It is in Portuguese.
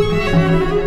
Música